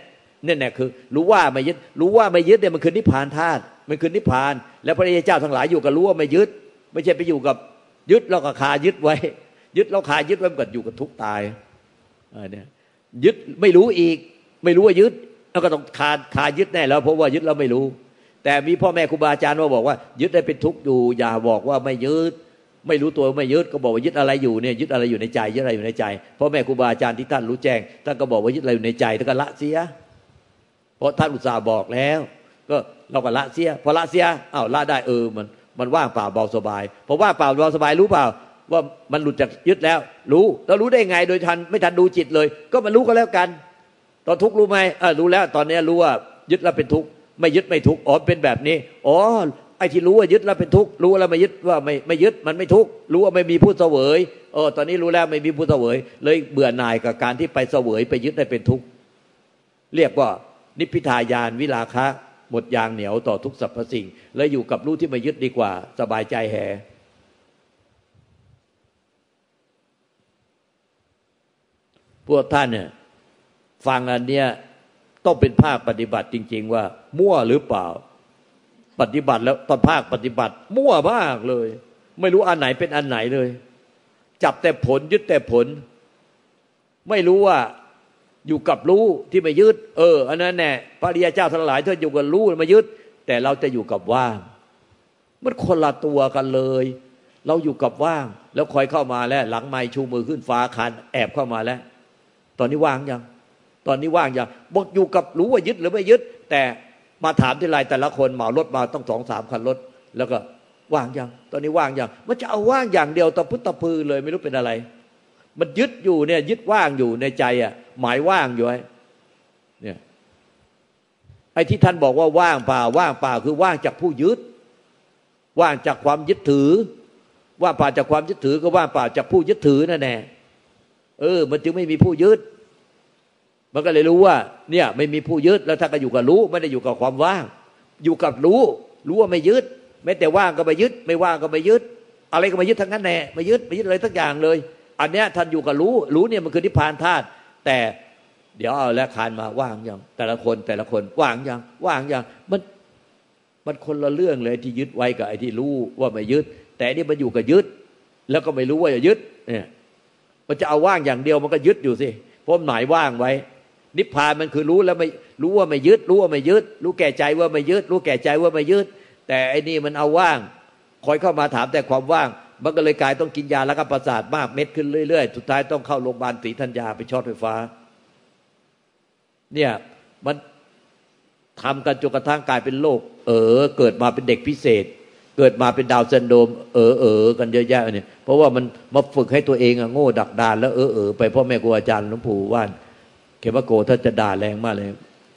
นี่แน่คือ รู้ว่าไม่ยึดรู้ว่าไม่ยึดเนี่ยมันคือนิพพานธาตุมันคือนิพพาน แล้วพระเจ้าทั้งหลายอยู่กับรู้ว่าไม่ยึด ไม่ใช่ไปอยู่กับยึดแล้วก็คายึดไว้ ยึดแล้วคายึดไว้มันก็อยู่กับทุกตายเนี่ยยึดไม่รู้อีก ไม่รู้ว่ายึดแล้วก็ต้องคาคายึดแน่แล้วเพราะว่ายึดแล้วไม่รู้ แต่มีพ่อแม่ครูบาอาจารย์ว่าบอกว่า ยึดได้เป็นทุกข์อยู่ อย่าบอกว่าไม่ยึด ไม่รู้ตัวไม่ยึดก็บอกว่ายึดอะไรอยู่เนี่ยยึดอะไรอยู่ในใจยึดอะไรอยู่ในใจพ่อแม่ครูบาอาจารย์ที่ท่านรู้แจ้งท่านก็บอกว่ายึดอะไรอยู่ในใจท่านก็ละเสีย เพราะท่านอุตส่าห์บอกแล้ว ก็เราก็ละเสียพอละเสียอ้าวละได้เออมันมันว่างเปล่าเบาสบายพราะว่างเปล่าเบาสบายรู้เปล่า ว่ามันหลุดจากยึดแล้ว รู้แล้วรู้ได้ไงโดยทันไม่ทันดูจิตเลย ก็มันรู้ก็แล้วกัน ตอนทุกข์รู้ไหมอ่ารู้แล้ว ตอนนี้รู้ว่ายึดแล้วเป็นทุกข์ไม่ยึดไม่ทุกข์อ๋อเป็นแบบนี้อ๋อไอ้ที่รู้ว่ายึดแล้วเป็นทุกข์รู้แล้วไม่ยึดว่าไม่ไม่ยึดมันไม่ทุกข์รู้ว่าไม่มีผู้เสวยเออตอนนี้รู้แล้วไม่มีผู้เสวย เลยเบื่อหน่ายกับการที่ไปเสวยไปยึดได้เป็นทุกข์เรียกว่านิพพิทายานวิลาคะหมดยางเหนียวต่อทุกสรรพสิ่ง แล้วอยู่กับรู้ที่ไม่ยึดดีกว่า สบายใจแห พวกท่านเนี่ยฟังอันเนี้ยต้องเป็นภาคปฏิบัติจริง ๆ ว่า มั่วหรือเปล่า ปฏิบัติแล้วตอนภาคปฏิบัติ มั่วมากเลย ไม่รู้อันไหนเป็นอันไหนเลย จับแต่ผลยึดแต่ผล ไม่รู้ว่าอยู่กับรู้ที่ไม่ยึด เอออันนั้นแน่พระริยเจ้าทั้งหลายท่านอยู่กับรู้ไม่ยึด แต่เราจะอยู่กับว่างมันคนละตัวกันเลย เราอยู่กับว่าง แล้วคอยเข้ามาแล้ว หลังไม้ชูมือขึ้นฟ้าคันแอบเข้ามาแล้ว ตอนนี้ว่างยัง ตอนนี้ว่างยังบอกอยู่กับรู้ว่ายึดหรือไม่ยึด แต่มาถามที่ไรแต่ละคนเหมารถมาต้องสองสามคันรถ แล้วก็ว่างยัง ตอนนี้ว่างยัง มันจะเอาว่างอย่างเดียวตะพุตะพือเลยไม่รู้เป็นอะไร มันยึดอยู่เนี่ย ยึดว่างอยู่ในใจอะ หมายว่างอยู่ไอ้เนี่ยไอ้ที่ท่านบอกว่าว่างเปล่าว่างเปล่าคือว่างจากผู้ยึด ว่างจากความยึดถือ ว่างเปล่าจากความยึดถือก็ว่างเปล่าจากผู้ยึดถือนั่นแน่ เออ มันจึงไม่มีผู้ยึด มันก็เลยรู้ว่า เนี่ย ไม่มีผู้ยึดแล้วถ้าก็อยู่กับรู้ ไม่ได้อยู่กับความว่าง อยู่กับรู้ รู้ว่าไม่ยึดแม้แต่ว่างก็ไม่ยึด ไม่ว่างก็ไม่ยึด อะไรก็ไม่ยึดทั้งนั้นแน่ไม่ยึดไม่ยึดอะไรทั้งอย่างเลย อันเนี้ยท่านอยู่กับรู้ รู้เนี่ยมันคือนิพพานธาตุแต่เดี๋ยวเอาแล้วคานมาว่างยัง แต่ละคนแต่ละคนว่างยังว่างยังมันมันคนละเรื่องเลยที่ยึดไว้กับไอ้ที่รู้ว่าไม่ยึด แต่นี่มันอยู่กับยึด แล้วก็ไม่รู้ว่าจะยึดเนี่ย มันจะเอาว่างอย่างเดียวมันก็ยึดอยู่สิเพราะหมายว่างไว้ นิพพานมันคือรู้แล้วไม่รู้ว่าไม่ยึด รู้ว่าไม่ยึด รู้แก่ใจว่าไม่ยึด รู้แก่ใจว่าไม่ยึด แต่ไอ้นี่มันเอาว่าง คอยเข้ามาถามแต่ความว่าง มันก็เลยกลายต้องกินยาแล้วก็ประสาทมากเม็ดขึ้นเรื่อยๆ สุดท้ายต้องเข้าโรงพยาบาลศรีธัญญาไปช็อตไฟฟ้า เนี่ยมันทำกันจนกระทั่งกลายเป็นโรคเออเกิดมาเป็นเด็กพิเศษ เกิดมาเป็นดาวเซนโดมเออเออกันเยอะแยะเนี่ยเพราะว่ามันมาฝึกให้ตัวเองอะโง่ดักดานแล้วเออเออไปพ่อแม่ครูอาจารย์หลวงปู่ว่านเขมโกถ้าจะด่าแรงมากเลย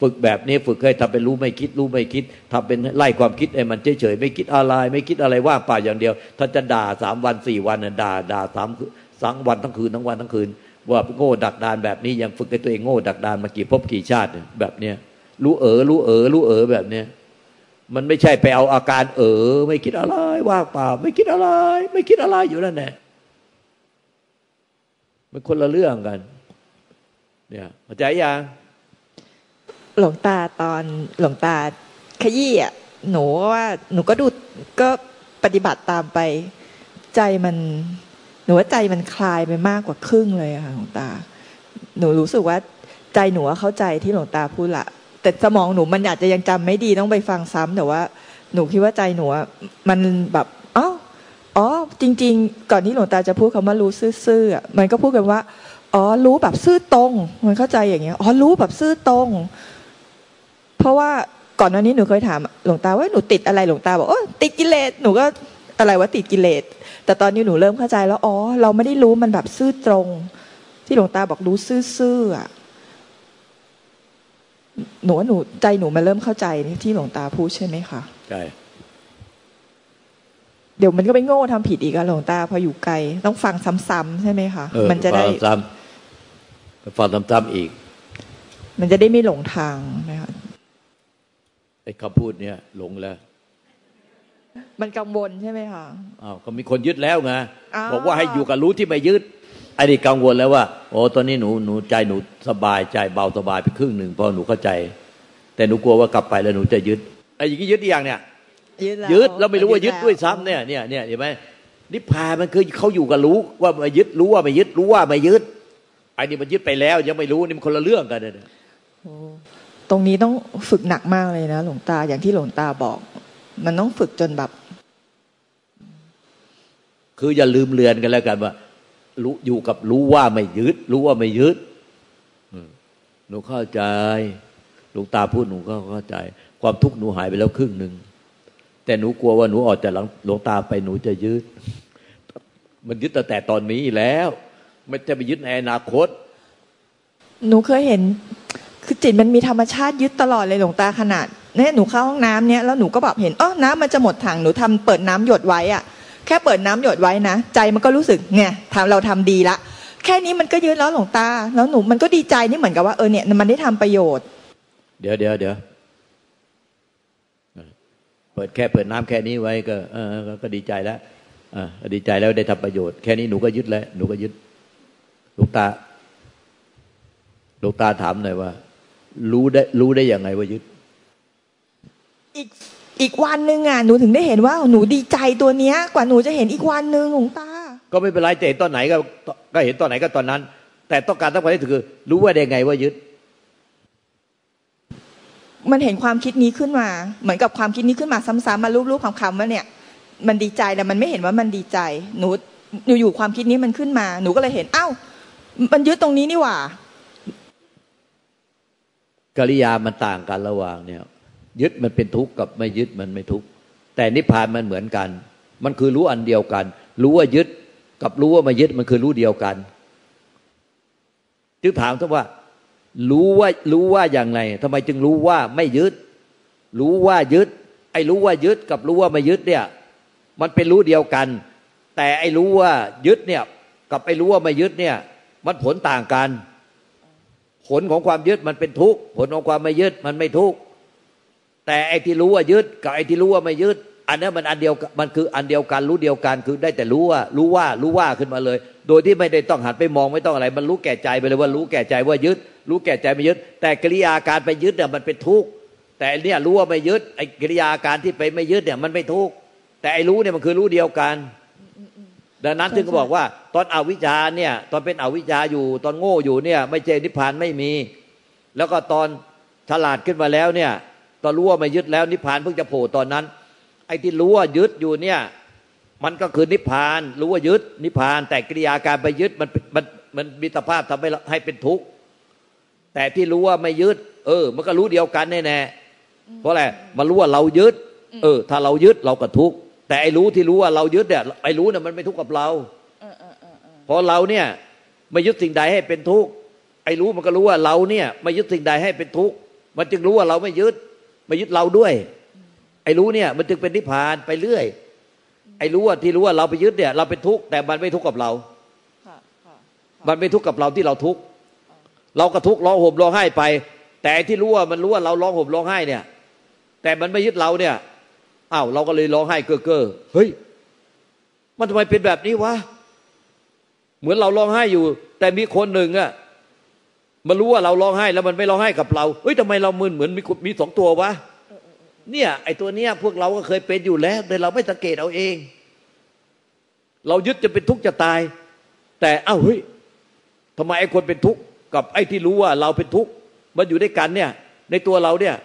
ฝึกแบบนี้ฝึกให้ทำเป็นรู้ไม่คิดรู้ไม่คิดทำเป็นไล่ความคิดไอ้มันเฉยเฉยไม่คิดอะไร ไม่คิดอะไรว่าป่าอย่างเดียว ถ้าจะด่าสามวันสี่วันน่ะด่าด่าสามสังวันทั้งคืนทั้งวันทั้งคืน ว่าโง่ดักดานแบบนี้ยังฝึกให้ตัวเองโง่ดักดานมากี่พบกี่ชาติแบบเนี้ยรู้เออรู้เออรู้เออแบบเนี้ย มันไม่ใช่ไปเอาอาการ เออ ไม่คิดอะไร ว่างเปล่า ไม่คิดอะไร ไม่คิดอะไรอยู่นั่นแหละมันคนละเรื่องกัน เนี่ยเข้าใจยังหลวงตาตอนหลวงตาขยี้อะหนูว่าหนูก็ดูก็ปฏิบัติตามไป ใจมันหนูว่าใจมันคลายไปมากกว่าครึ่งเลยค่ะหลวงตา หนูรู้สึกว่าใจหนูเข้าใจที่หลวงตาพูดละ แต่สมองหนูมันอาจจะยังจำไม่ดีต้องไปฟังซ้ำแต่ว่า หนูคิดว่าใจหนูมันแบบอ๋ออ๋อจริง ๆ ก่อนที่หลวงตาจะพูดคำว่ารู้ซื่อๆมันก็พูดกันว่าอ๋อรู้แบบซื่อตรง มันเข้าใจอย่างเงี้ยอ๋อรู้แบบซื่อตรง เพราะว่าก่อนหน้านี้หนูเคยถามหลวงตาว่าหนูติดอะไรหลวงตาบอกโอ้ติดกิเลสหนูก็อะไรว่าติดกิเลสแต่ตอนนี้หนูเริ่มเข้าใจแล้วอ๋อเราไม่ได้รู้มันแบบซื่อตรง ที่หลวงตาบอกรู้ซื่อๆอะ หนูว่าหนูใจหนูมาเริ่มเข้าใจที่หลวงตาพูดใช่ไหมคะใช่เดี๋ยวมันก็ไปโง่ทำผิดอีกอะหลวงตาพออยู่ไกล ต้องฟังซ้ำๆใช่ไหมคะเออมันจะได้ฟังซ้ำฟังซ้ำๆอีก มันจะได้ไม่หลงทางนะคะไอ้คำพูดเนี่ยหลงแล้ว มันกังวลใช่ไหมคะอ้าวก็มีคนยึดแล้วไงอ่าบอกว่าให้อยู่กับรู้ที่ไม่ยึด ไอ้นี่กังวลแล้วว่า โอ้ตอนนี้หนูหนูใจหนูสบายใจเบาสบายไปครึ่งหนึ่งเพราะหนูเข้าใจ แต่หนูกลัวว่ากลับไปแล้วหนูจะยึดไอ้อย่างนี้ยึดอีกอย่างเนี่ยยึดแล้วยึดแล้วไม่รู้ว่ายึดแล้ด้วยซ้ำเนี่ยเนี่ยเนี่ยเห็นไหมนิพพานมันคือเขาอยู่กับรู้ว่าไม่ยึดรู้ว่าไม่ยึดรู้ว่าไม่ยึดไอ้นี่มันยึดไปแล้ว ยังไม่รู้นี่มันคนละเรื่องกันเนี่ยโอ้ตรงนี้ต้องฝึกหนักมากเลยนะ หลวงตาอย่างที่หลวงตาบอก มันต้องฝึกจนแบบ คืออย่าลืมเลือนกันแล้วกันว่า รู้อยู่กับรู้ว่าไม่ยึด รู้ว่าไม่ยึดหนูเข้าใจหลวงตาพูดหนูก็เข้าใจ ความทุกข์หนูหายไปแล้วครึ่งหนึ่งแต่หนูกลัวว่าหนูออกจากหลังหลวงตาไปหนูจะยึด มันยึดตั้งแต่ตอนนี้แล้ว ไม่จะไปยึดในอนาคต หนูเคยเห็น คือจิตมันมีธรรมชาติยึดตลอดเลยหลวงตาขนาดเนี่ยหนูเข้าห้องน้ำเนี่ยแล้วหนูก็แบบเห็นอ๋อน้ำมันจะหมดถังหนูทำเปิดน้ำหยดไว้อะ แค่เปิดน้ำหยดไว้นะ ใจมันก็รู้สึกเนี่ยทำเราทำดีละ แค่นี้มันก็ยึดแล้วหลวงตา แล้วหนูมันก็ดีใจนี่เหมือนกับว่าเออเนี่ยมันได้ทำประโยชน์ เดี๋ยวเดี๋ยวเดี๋ยวเปิดแค่เปิดน้ำแค่นี้ไว้ก็เออก็ก็ดีใจแล้วอ่าดีใจแล้วได้ทำประโยชน์ แค่นี้หนูก็ยึดแล้วหนูก็ยึดหลูกตาหลูกตาถามหน่อยว่า รู้ได้รู้ได้ยังไงว่ายึดอีก อีกวันหนึ่งอะหนูถึงได้เห็นว่าหนูดีใจตัวเนี้ย กว่าหนูจะเห็นอีกวันหนึ่งหลวงตา ก็ไม่เป็นไรจะเห็นตอนไหนก็ก็เห็นตอนไหนก็ตอนนั้น แต่ต้องการต้องการที่สุดคือ รู้ว่าได้ไงว่ายึด มันเห็นความคิดนี้ขึ้นมา เหมือนกับความคิดนี้ขึ้นมาซ้ำๆมารูปๆคำๆว่าเนี่ย มันดีใจแต่มันไม่เห็นว่ามันดีใจ หนูอยู่ๆความคิดนี้มันขึ้นมา หนูก็เลยเห็นอ้าวมันยึดตรงนี้นี่หว่ากิริยามันต่างกันระหว่างเนี่ย ยึดมันเป็นทุกข์กับไม่ยึดมันไม่ทุกข์แต่นิพพานมันเหมือนกัน มันคือรู้อันเดียวกัน รู้ว่ายึดกับรู้ว่าไม่ยึดมันคือรู้เดียวกันจึงถามท่านว่า รู้ว่ารู้ว่าอย่างไรทำไมจึงรู้ว่าไม่ยึด รู้ว่ายึด ไอ้รู้ว่ายึดกับรู้ว่าไม่ยึดเนี่ย มันเป็นรู้เดียวกัน แต่ไอ้รู้ว่ายึดเนี่ย กับไอ้รู้ว่าไม่ยึดเนี่ย มันผลต่างกัน ผลของความยึดมันเป็นทุกข์ผลของความไม่ยึดมันไม่ทุกข์ แต่ไอ้ที่รู้ว่ายึดกับไอ้ที่รู้ว่าไม่ยึด อันนั้นมันอันเดียวกันมันคืออันเดียวกันรู้เดียวกันคือได้แต่รู้ว่า รู้ว่ารู้ว่าขึ้นมาเลย โดยที่ไม่ได้ต้องหันไปมองไม่ต้องอะไร มันรู้แก่ใจไปเลยว่ารู้แก่ใจว่ายึด รู้แก่ใจไม่ยึด แต่กิริยาการไปยึดเนี่ยมันเป็นทุกข์แต่อันเนี่ยรู้ว่าไม่ยึดไอ้กิริยาการที่ไปไม่ยึดเนี่ยมันไม่ทุกข์แต่ไอ้รู้เนี่ยมันคือรู้เดียวกันดังนั้นถึงก็บอกว่า ตอนอวิชชาเนี่ย ตอนเป็นอวิชชาอยู่ ตอนโง่อยู่เนี่ย ไม่เจนิพพานไม่มี แล้วก็ตอนฉลาดขึ้นมาแล้วเนี่ย ตอนรู้ว่าไม่ยึดแล้วนิพพานเพิ่งจะโผล่ตอนนั้น ไอ้ที่รู้ว่ายึดอยู่เนี่ย มันก็คือนิพพาน รู้ว่ายึดนิพพาน แต่กิริยาการไปยึดมันมันมันมีสภาพทำให้ให้เป็นทุกข์แต่ที่รู้ว่าไม่ยึด เออ มันก็รู้เดียวกันแน่ๆเพราะอะไรมันรู้ว่าเรายึด เออ ถ้าเรายึดเราก็ทุกข์แต่ไอ้รู้ที่รู้ว่าเรายึดเนี่ยไอ้รู้เนี่ยมันไม่ทุกข์กับเราเพราะเราเนี่ยไม่ยึดสิ่งใดให้เป็นทุกข์ไอ้รู้มันก็รู้ว่าเราเนี่ยไม่ยึดสิ่งใดให้เป็นทุกข์มันจึงรู้ว่าเราไม่ยึด ไม่ยึดเราด้วย ไอ้รู้เนี่ย มันจึงเป็นนิพพานไปเรื่อย ไอ้รู้ว่าที่รู้ว่าเราไปยึดเนี่ย เราเป็นทุกข์แต่มันไม่ทุกข์กับเรา มันไม่ทุกข์กับเราที่เราทุกข์เราก็ทุกข์ร้องห่มร้องไห้ไป แต่ไอ้ที่รู้ว่ามันรู้ว่าเราร้องห่มร้องไห้เนี่ย แต่มันไม่ยึดเราเนี่ยอ้าวเราก็เลยร้องไห้เก้อเก้อเฮ้ย มันทำไมเป็นแบบนี้วะเหมือนเราร้องไห้อยู่ แต่มีคนหนึ่งอะ มันรู้ว่าเราร้องไห้แล้วมันไม่ร้องไห้กับเราเฮ้ยทำไมเรามึนเหมือนมีมีสองตัววะเนี่ยไอตัวเนี้ยพวกเราก็เคยเป็นอยู่แล้วแต่เราไม่สังเกตเอาเอง เรายึดจะเป็นทุกข์จะตาย แต่เอ้าเฮ้ยทำไมไอ้คนเป็นทุกข์กับไอ้ที่รู้ว่าเราเป็นทุกข์มันอยู่ด้วยกันเนี่ย ในตัวเราเนี่ย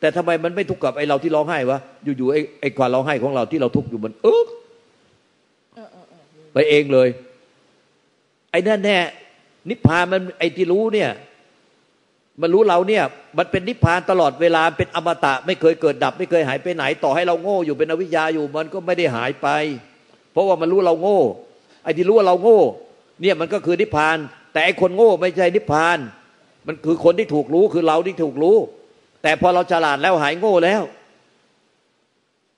แต่ทำไมมันไม่ทุกข์กับไอ้เราที่ร้องไห้วะอยู่ๆไอ้ไอ้ความร้องไห้ของเราที่เราทุกข์อยู่มันเออไปเองเลย ไอ้นั่นแน่ นิพพานมันไอ้ที่รู้เนี่ย มันรู้เราเนี่ย มันเป็นนิพพานตลอดเวลาเป็นอมตะ ไม่เคยเกิดดับ ไม่เคยหายไปไหน ต่อให้เราโง่อยู่เป็นอวิชชาอยู่ มันก็ไม่ได้หายไป เพราะว่ามันรู้เราโง่ ไอ้ที่รู้ว่าเราโง่ เนี่ยมันก็คือนิพพาน แต่ไอ้คนโง่ไม่ใช่นิพพาน มันคือคนที่ถูกรู้คือเราที่ถูกรู้ แต่พอเราฉลาดแล้วหายโง่แล้ว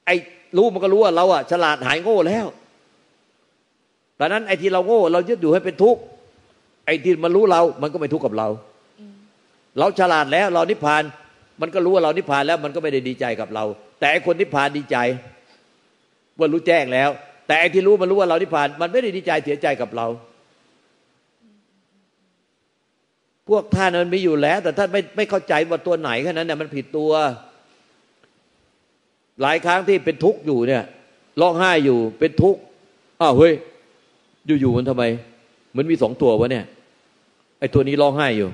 ไอ้รู้มันก็รู้ว่าเราอะฉลาดหายโง่แล้วดังนั้นไอ้ที่เราโง่ เรายึดอยู่ให้เป็นทุกข์ ไอ้ที่มันรู้เรา มันก็ไม่ทุกข์กับเรา เราฉลาดแล้ว เรานิพพาน มันก็รู้ว่าเรานิพพานแล้ว มันก็ไม่ได้ดีใจกับเรา แต่ไอ้คนนิพพานดีใจ ว่ารู้แจ้งแล้ว แต่ไอ้ที่รู้มันรู้ว่าเรานิพพาน มันไม่ได้ดีใจเสียใจกับเรา พวกท่านมันมีอยู่แล้ว แต่ท่านไม่ไม่เข้าใจว่าตัวไหนแค่นั้นเนี่ยมันผิดตัว หลายครั้งที่เป็นทุกข์อยู่เนี่ยร้องไห้อยู่เป็นทุกข์อ้าวเฮ้ยอยู่ๆมันทำไม หมันมีสองตัววะเนี่ยไอ้ตัวนี้ร้องไห้อยู่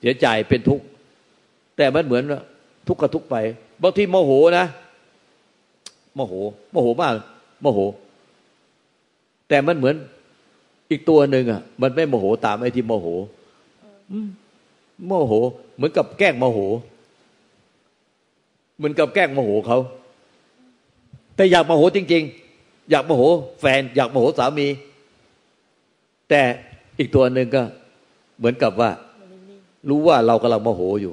เสียใจเป็นทุกข์แต่มันเหมือนทุกข์กับทุกข์ไปบางทีโมโหนะโมโหโมโหมากโมโห แต่มันเหมือนอีกตัวหนึ่งอะ มันไม่โมโหตามไอ้ที่โมโหโมโห เหมือนกับแกล้งโมโห เหมือนกับแกล้งโมโหเขา แต่อยากโมโหจริง ๆ อยากโมโห แฟน อยากโมโหสามี แต่อีกตัวหนึ่งก็เหมือนกับว่า รู้ว่าเรากำลังโมโหอยู่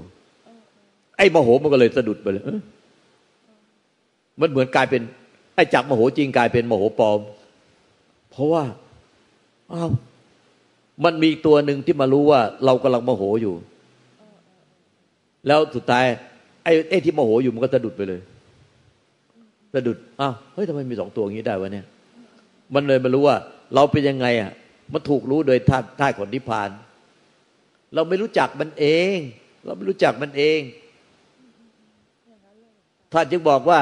ไอ้โมโหมันก็เลยสะดุดไปเลยมันเหมือนกลายเป็น ไอ้จับโมโหจริงกลายเป็นโมโหปลอม เพราะว่าอ้าวมันมีตัวหนึ่งที่มารู้ว่าเรากำลังโมโหอยู่ แล้วสุดท้าย ไอ้ไอ้ที่โมโหอยู่มันก็สะดุดไปเลยสะดุดอ้าวเฮ้ยทำไมมีสองตัวอย่างนี้ได้วะเนี่ย มันเลยมารู้ว่า เราเป็นยังไงอะ มันถูกรู้โดยท่าท่าของนิพพาน เราไม่รู้จักมันเอง เราไม่รู้จักมันเอง ท่านจึงบอกว่า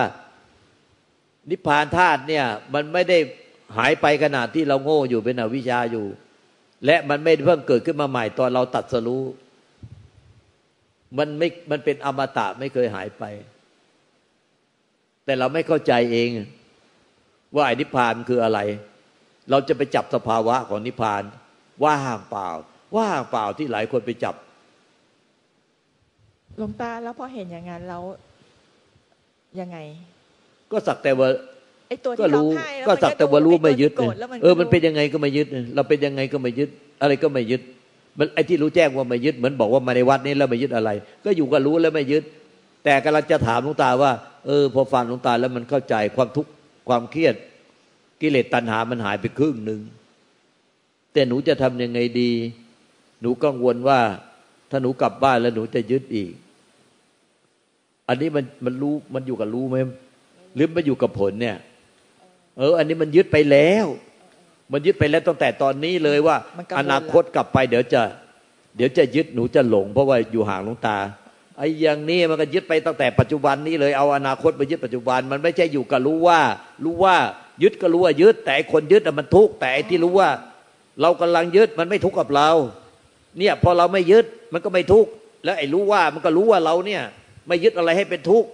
นิพพานธาตุเนี่ย มันไม่ได้หายไปขนาดที่เราโง่อยู่เป็นอวิชชาอยู่ และมันไม่เพิ่งเกิดขึ้นมาใหม่ตอนเราตัดสรู้มันไม่ มันเป็นอมตะไม่เคยหายไป แต่เราไม่เข้าใจเอง ว่าอนิพพานคืออะไร เราจะไปจับสภาวะของนิพพาน ว่าห่างเปล่าว่าห่างเปล่าที่หลายคนไปจับหลวงตาแล้วพอเห็นอย่างนั้นแล้วยังไง ก็สักแต่ว่าไอ้ตัวก็ที่ร้องรู้ไห้แล้วก็มันสักแต่ว่ารู้ดูไม่ยึดโกรธแล้วมันเออมันเป็นดูยังไงก็ไม่ยึด เราเป็นยังไงก็ไม่ยึด อะไรก็ไม่ยึด มันไอ้ที่รู้แจ้งว่าไม่ยึดเหมือนบอกว่ามาในวัดนี้แล้วไม่ยึดอะไร ก็อยู่ก็รู้แล้วไม่ยึด แต่กำลังจะถามหลวงตาว่า เออ พอฟังหลวงตาแล้วมันเข้าใจความทุกข์ความเครียด กิเลสตัณหามันหายไปครึ่งหนึ่งแต่หนูจะทำยังไงดี หนูกังวลว่า ถ้าหนูกลับบ้านแล้วหนูจะยึดอีก อันนี้มันมันรู้มันอยู่กับรู้ไหมหรือมันอยู่กับผลเนี่ย เออ อันนี้มันยึดไปแล้ว มันยึดไปแล้วตั้งแต่ตอนนี้เลยว่ามันกังวลอนาคตกลับไป เดี๋ยวจะ เดี๋ยวจะยึดหนูจะหลง เพราะว่าอยู่ห่างหลวงตาไอ้อย่างนี้มันก็ยึดไปตั้งแต่ปัจจุบันนี้เลยเอาอนาคตไปยึดปัจจุบัน มันไม่ใช่อยู่กับรู้ว่า รู้ว่า ยึดก็รู้ว่ายึด แต่ไอ้คนยึดอะมันทุกข์แต่ไอ้ที่รู้ว่า เรากำลังยึดมันไม่ทุกข์กับเรา เนี่ยพอเราไม่ยึดมันก็ไม่ทุกข์แล้วไอ้รู้ว่ามันก็รู้ว่าเราเนี่ย ไม่ยึดอะไรให้เป็นทุกข์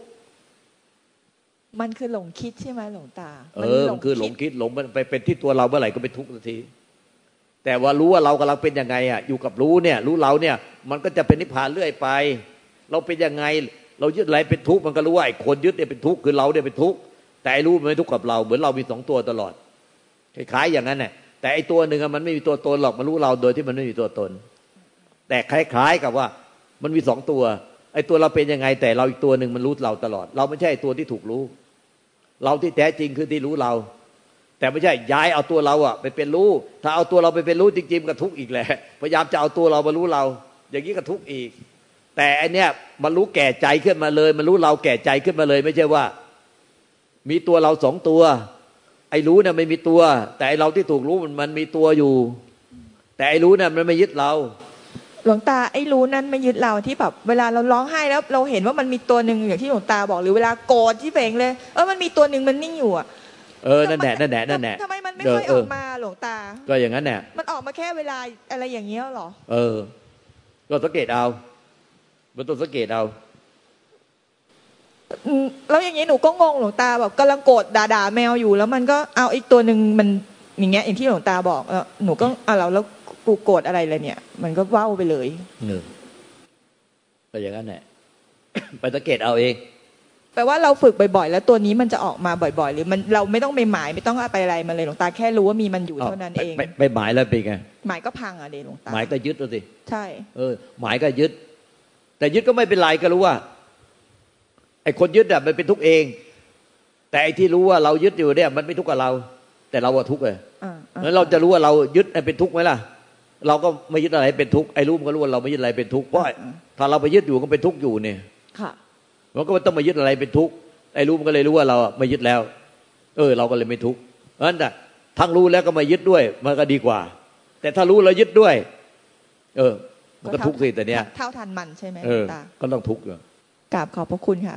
มันคือหลงคิดใช่ไหมหลวงตา เออมันคือหลงคิดหลงมันไปเป็นที่ตัวเราเมื่อไหร่ก็เป็นทุกข์ทันที แต่ว่ารู้ว่าเรากำลังเป็นยังไงอะ อยู่กับรู้เนี่ย รู้เราเนี่ย มันก็จะเป็นนิพพานเรื่อยไป เราเป็นยังไง เรายึดอะไรเป็นทุกข์มันก็รู้ว่าไอ้คนยึดเนี่ยเป็นทุกข์คือเราเนี่ยเป็นทุกข์ แต่ไอ้รู้มันไม่ทุกข์กับเรา เหมือนเรามีสองตัวตลอดคล้ายๆอย่างนั้นแหละแต่ไอ้ตัวหนึ่งมันไม่มีตัวตนหรอกมันรู้เราโดยที่มันไม่มีตัวตน แต่คล้ายๆกับว่ามันมีสองตัวไอ้ตัวเราเป็นยังไง แต่เราอีกตัวหนึ่งมันรู้เราตลอด เราไม่ใช่ตัวที่ถูกรู้ เราที่แท้จริงคือที่รู้เรา แต่ไม่ใช่ย้ายเอาตัวเราอะไปเป็นรู้ ถ้าเอาตัวเราไปเป็นรู้จริงๆก็ทุกข์อีกแหละพยายามจะเอาตัวเรามารู้เรา อย่างนี้ก็ทุกข์อีก แต่อันเนี้ยมันรู้แก่ใจขึ้นมาเลย มันรู้เราแก่ใจขึ้นมาเลย ไม่ใช่ว่า มีตัวเราสองตัว ไอ้รู้เนี่ยไม่มีตัว แต่ไอ้เราที่ถูกรู้มันมันมีตัวอยู่ แต่ไอ้รู้เนี่ยมันไม่ยึดเรา หลวงตาไอ้รู้นั้นไม่ยึดเราที่แบบเวลาเราร้องไห้แล้ว เราเห็นว่ามันมีตัวหนึ่งอย่างที่หลวงตาบอกหรือเวลาโกรธที่เป่งเลยเออมันมีตัวหนึ่งมันนิ่งอยู่อะเออ นั่นแหละ นั่นแหละ นั่นแหละทำไมมันไม่เออค่อยเออออกมาหลวงตา ก็อย่างนั้นแหละ มันออกมาแค่เวลาอะไรอย่างเงี้ยเหรอ เออ ก็สังเกตเอา มันต้องสังเกตเอาอืม แล้วอย่างนี้หนูก็งงหลวงตาแบบกำลังโกรธด่าๆแมวอยู่ แล้วมันก็เอาอีกตัวหนึ่งมันอย่างเงี้ยอย่างที่หลวงตาบอกเออหนูก็อะเราแล้วกูโกรธอะไรเลยเนี่ย มันก็เว้าไปเลยหนึ่งก็อย่างนั้นแหละไปสังเกตเอาเองแปลว่าเราฝึกบ่อยๆ แล้วตัวนี้มันจะออกมาบ่อยๆ หรือมันเราไม่ต้องไปหมายไม่ต้องเอาไปอะไรมันเลยหลวงตาแค่รู้ว่ามีมันอยู่เท่านั้นเองไปไปหมายแล้วเป็นไงหมายก็พังอะเดหลวงตาหมายก็ยึดเอาสิใช่ เออ หมายก็ยึด แต่ยึดก็ไม่เป็นไรก็รู้ว่า ไอ้คนยึดอะมันเป็นทุกข์เอง แต่ไอ้ที่รู้ว่าเรายึดอยู่เนี่ยมันไม่ทุกข์กับเรา แต่เราว่าทุกข์เลยอ่าอ่าแล้วเราจะรู้ว่าเรายึดไอ้เป็นทุกข์ไหมล่ะ เราก็ไม่ยึดอะไรเป็นทุกข์ไอ้รู้มันก็รู้ว่าเราไม่ยึดอะไรเป็นทุกข์เพราะถ้าเราไปยึดอยู่ก็เป็นทุกข์อยู่เนี่ยค่ะมันก็ไม่ต้องมายึดอะไรเป็นทุกข์ไอ้รู้มันก็เลยรู้ว่าเราอะไม่ยึดแล้ว เออ เราก็เลยไม่ทุกข์เพราะฉะนั้นน่ะทั้งรู้แล้วก็มายึดด้วย มันก็ดีกว่า แต่ถ้ารู้แล้วยึดด้วย เออ มันก็ทุกข์สิแต่เนี้ยเท่าทันมันใช่ไหมหเอลวองตาก็ต้องทุกข์อยู่ กราบขอบพระคุณค่ะ